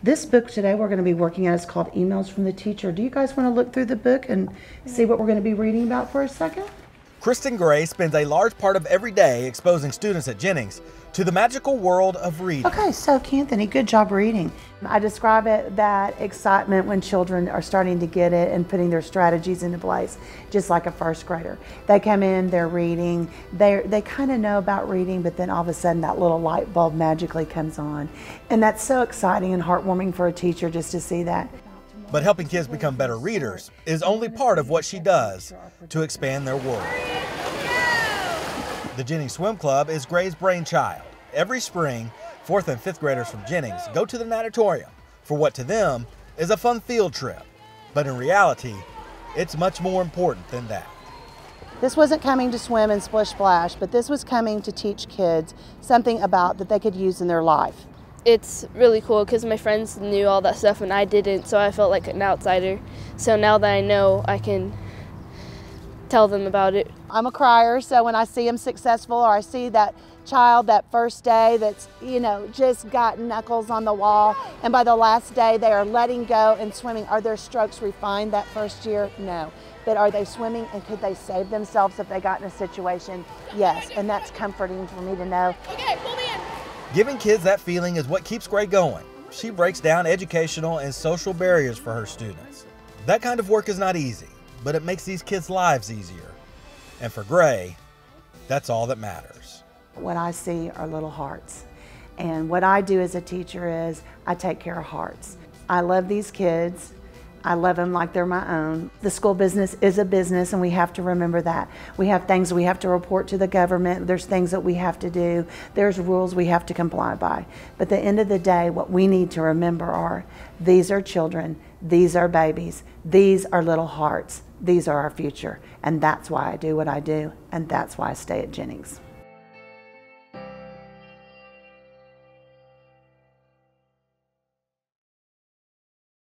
This book today we're going to be working at is called Emails from the Teacher. Do you guys want to look through the book and see what we're going to be reading about for a second? Kristen Gray spends a large part of every day exposing students at Ginnings to the magical world of reading. Okay, so Anthony, good job reading. I describe it that excitement when children are starting to get it and putting their strategies into place, just like a first grader. They come in, they're reading, they they kind of know about reading, but then all of a sudden that little light bulb magically comes on, and that's so exciting and heartwarming for a teacher just to see that. But helping kids become better readers is only part of what she does to expand their world. The Ginnings Swim Club is Gray's brainchild. Every spring, fourth and fifth graders from Ginnings go to the natatorium for what to them is a fun field trip. But in reality, it's much more important than that. This wasn't coming to swim and splish splash, but this was coming to teach kids something about that they could use in their life it's really cool because my friends knew all that stuff and I didn't, so I felt like an outsider. So now that I know, I can tell them about it. I'm a crier, so when I see them successful or I see that child that first day that's, you know, just got knuckles on the wall, and by the last day they are letting go and swimming, are their strokes refined that first year? No. But are they swimming and could they save themselves if they got in a situation? Yes, and that's comforting for me to know. Okay, pull me in. Giving kids that feeling is what keeps Gray going. She breaks down educational and social barriers for her students. That kind of work is not easy, but it makes these kids' lives easier. And for Gray, that's all that matters. What I see are little hearts. And what I do as a teacher is I take care of hearts. I love these kids. I love them like they're my own. The school business is a business, and we have to remember that. We have things we have to report to the government, there's things that we have to do, there's rules we have to comply by. But at the end of the day, what we need to remember are these are children, these are babies, these are little hearts, these are our future. And that's why I do what I do, and that's why I stay at Ginnings.